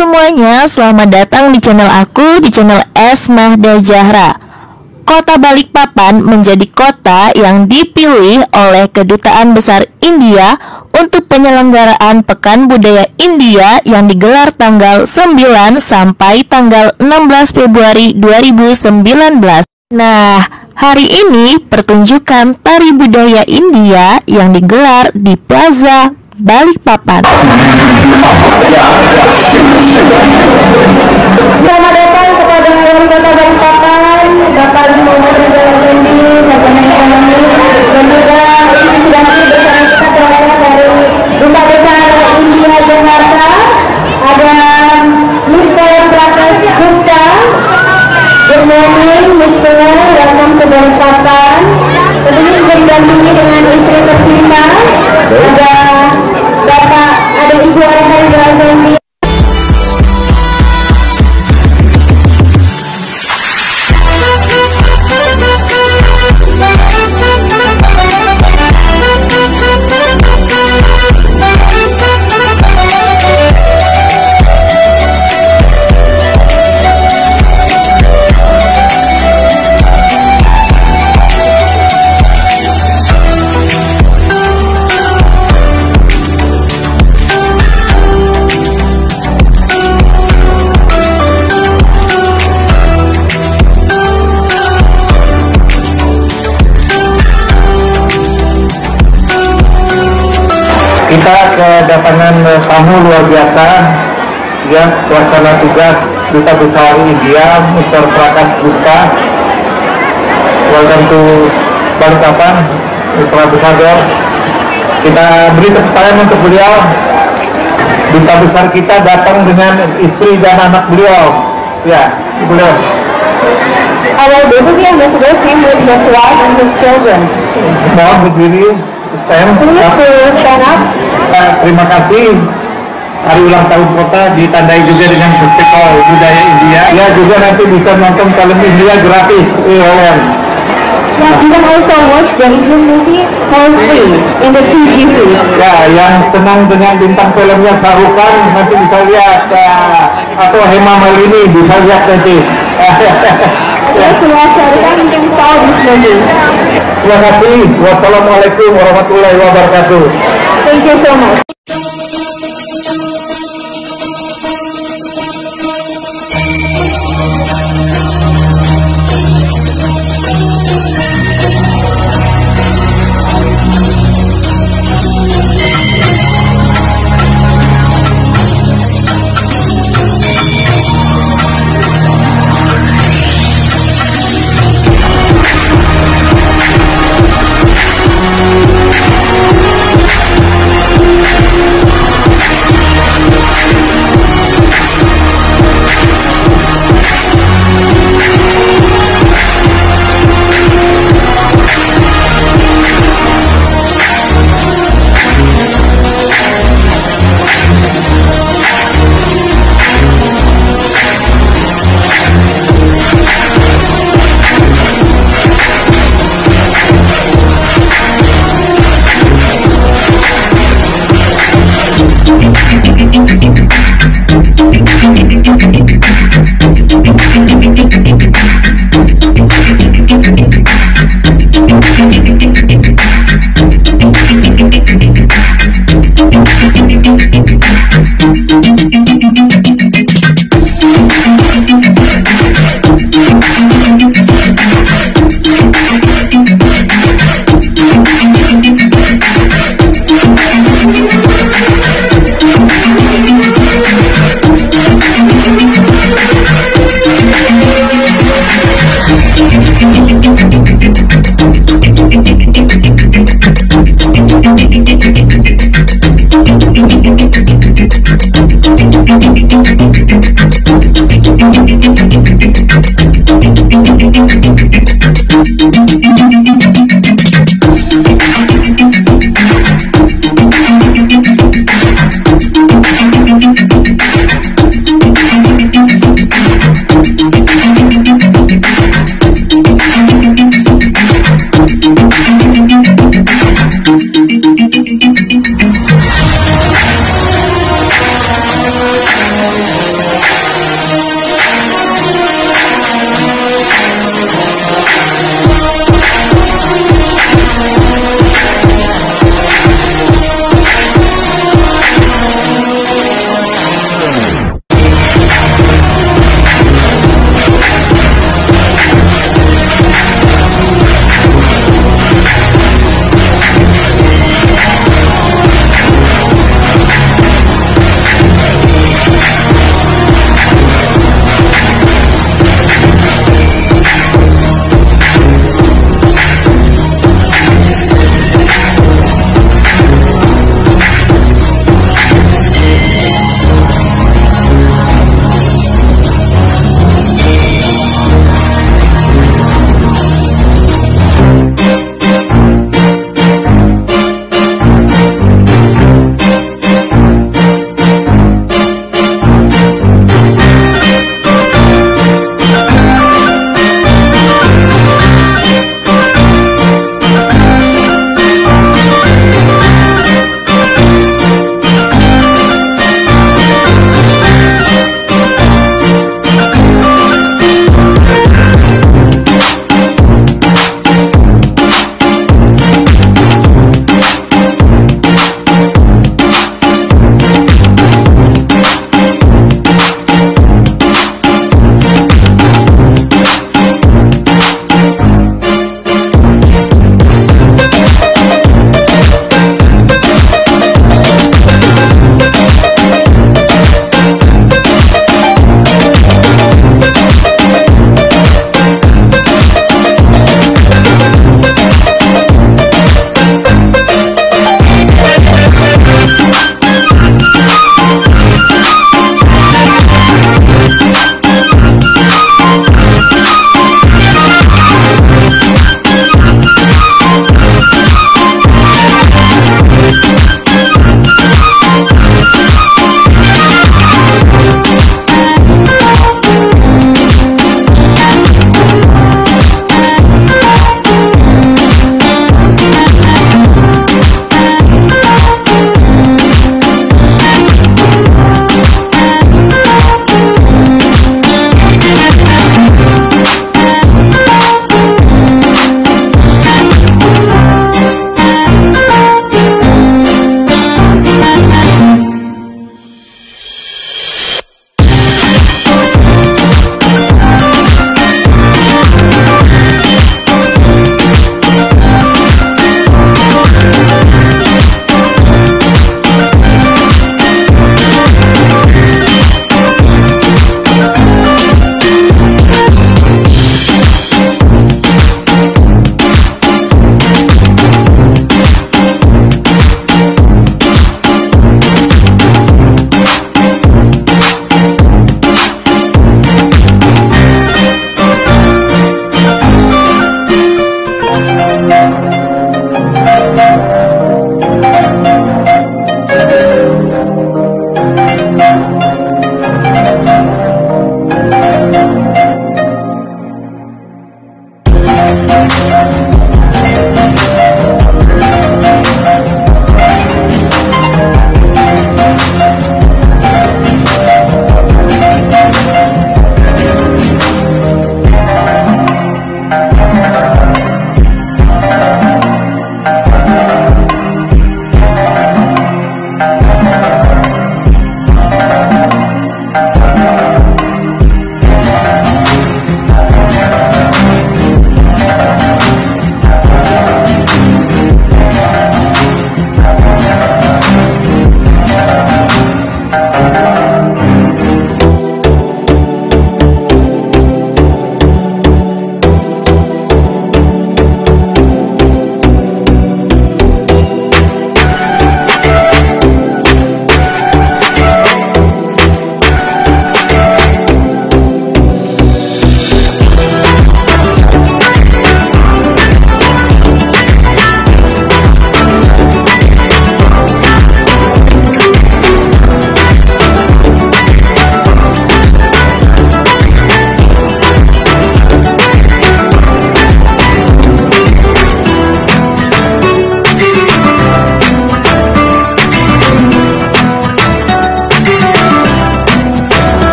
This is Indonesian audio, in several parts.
Semuanya, selamat datang di channel aku, di channel S Mahda. Kota Balikpapan menjadi kota yang dipilih oleh Kedutaan Besar India untuk penyelenggaraan Pekan Budaya India yang digelar tanggal 9 sampai tanggal 16 Februari 2019. Nah, hari ini pertunjukan tari budaya India yang digelar di Plaza Balikpapan. Selamat datang kepada Wali Kota Balikpapan, kita kedatangan eh, tamu luar biasa ya pelaksana tugas duta besar India Mr. Prakash Gupta welcome to Balikpapan Mr. Ambassador kita beri tepuk tangan untuk beliau duta besar kita datang dengan istri dan anak beliau ya beliau Our deputy ambassador came with his wife and his children. mohon berdiri to stand up. Eh, terima kasih. Hari ulang tahun kota ditandai juga dengan festival budaya India. Ya juga nanti bisa nonton film India gratis ULM Yes, you can also watch the Indian movie for free in the CGV. ya yang senang dengan bintang filmnya Sarukan nanti bisa lihat eh, atau Hema Malini bisa lihat nanti Movie. terima kasih wassalamualaikum warahmatullahi wabarakatuh Thank you so much. Thank you.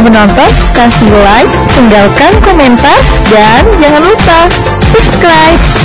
Sudah menonton, kasih like, tinggalkan komentar, dan jangan lupa subscribe.